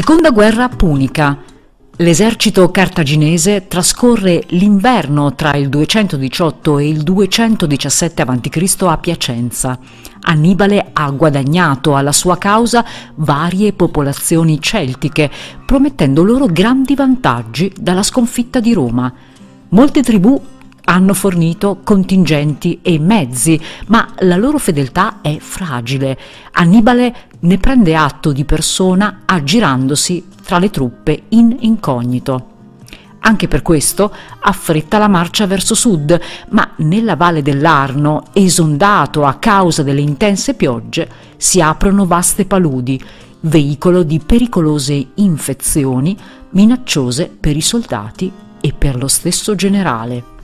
Seconda guerra punica. L'esercito cartaginese trascorre l'inverno tra il 218 e il 217 a.C. a Piacenza. Annibale ha guadagnato alla sua causa varie popolazioni celtiche, promettendo loro grandi vantaggi dalla sconfitta di Roma. Molte tribù hanno fornito contingenti e mezzi, ma la loro fedeltà è fragile. Annibale ne prende atto di persona aggirandosi tra le truppe in incognito. Anche per questo affretta la marcia verso sud, ma nella valle dell'Arno, esondato a causa delle intense piogge, si aprono vaste paludi, veicolo di pericolose infezioni minacciose per i soldati e per lo stesso generale.